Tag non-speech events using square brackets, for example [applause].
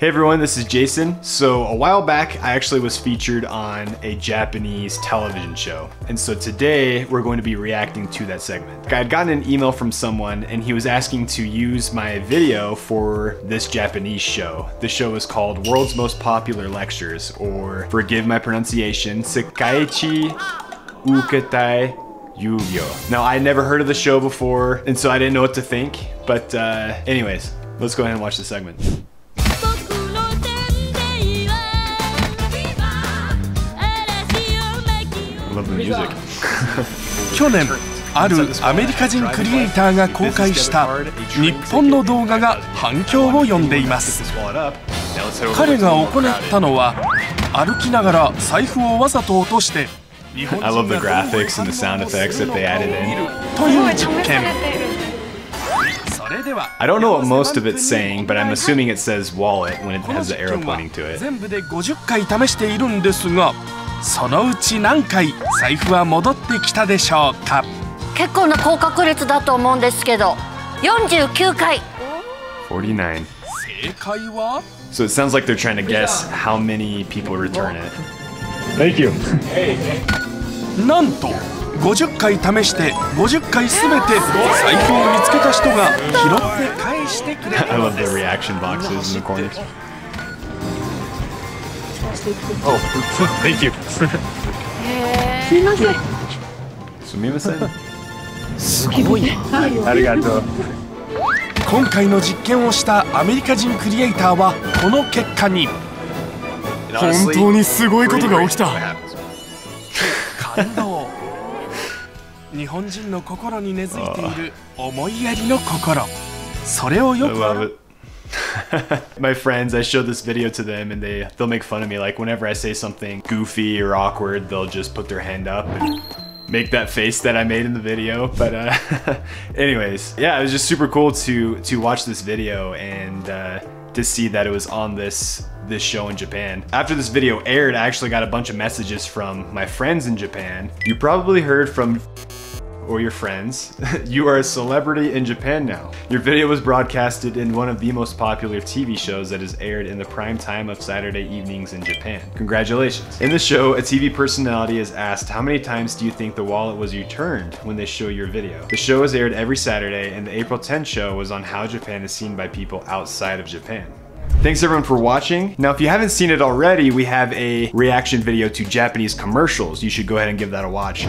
Hey everyone, this is Jason. So a while back, I actually was featured on a Japanese television show. And so today, we're going to be reacting to that segment. I had gotten an email from someone and he was asking to use my video for this Japanese show. The show is called World's Most Popular Lectures, or forgive my pronunciation, Sekaiichi Uketai Yu-Gi-Oh! Now, I never heard of the show before, and so I didn't know what to think. But uh, anyways, let's go ahead and watch the segment. [laughs] 去年あるアメリカ人クリエイターが公開した日本の動画が反響を呼んでいます。彼が行ったのは歩きながら財布をわざと落として日本 I 人 love the が graphics and the sound effects that they added in. という実験 I don't know what most of it's saying, but I'm assuming it says wallet when it has the 実 arrow pointing to it. 全部で50回試しているんですがそのうち何回財布は戻ってきたでしょうか結構な高確率だと思うんですけど49回 49. 正解は So it sounds like they're trying to guess how many people return it. なんと50回試して50回すべて財布を見つけた人が拾って返してくれ [laughs] I たの love で the す reaction boxes in the corners. [laughs] Thank you. すみません。ありがとう。今回の実験をしたアメリカ人クリエイターはこの結果に本当にすごいことが起きた。感動 [laughs] 日本人の心に根付いている思いやりの心それをよく My friends, I showed this video to them and they they'll make fun of me. Like whenever I say something goofy or awkward, they'll just put their hand up and make that face that I made in the video. But uh, [laughs] anyways, yeah, it was just super cool to to watch this video and uh, to see that it was on this this show in Japan. After this video aired, I actually got a bunch of messages from my friends in Japan. You probably heard from or your friends, [laughs] you are a celebrity in Japan now. Your video was broadcasted in one of the most popular TV shows that is aired in the prime time of Saturday evenings in Japan. Congratulations. In the show, a TV personality is asked how many times do you think the wallet was returned when they show your video. The show is aired every Saturday and the April 10 show was on how Japan is seen by people outside of Japan. Thanks everyone for watching. Now, if you haven't seen it already, we have a reaction video to Japanese commercials. You should go ahead and give that a watch.